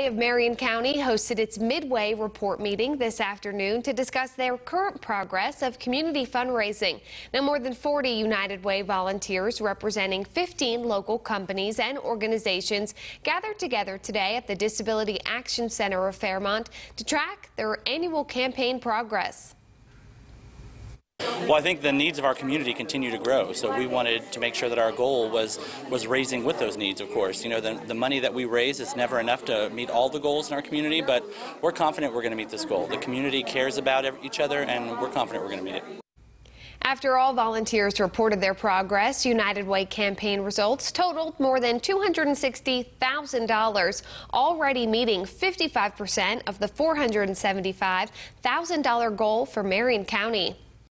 of Marion County hosted its midway report meeting this afternoon to discuss their current progress of community fundraising. Now, more than 40 United Way volunteers representing 15 local companies and organizations gathered together today at the Disability Action Center of Fairmont to track their annual campaign progress. Well, I think the needs of our community continue to grow, so we wanted to make sure that our goal was was raising with those needs. Of course, you know the, the money that we raise is never enough to meet all the goals in our community, but we're confident we're going to meet this goal. The community cares about each other, and we're confident we're going to meet it. After all volunteers reported their progress, United Way campaign results totaled more than $260,000, already meeting 55% of the $475,000 goal for Marion County.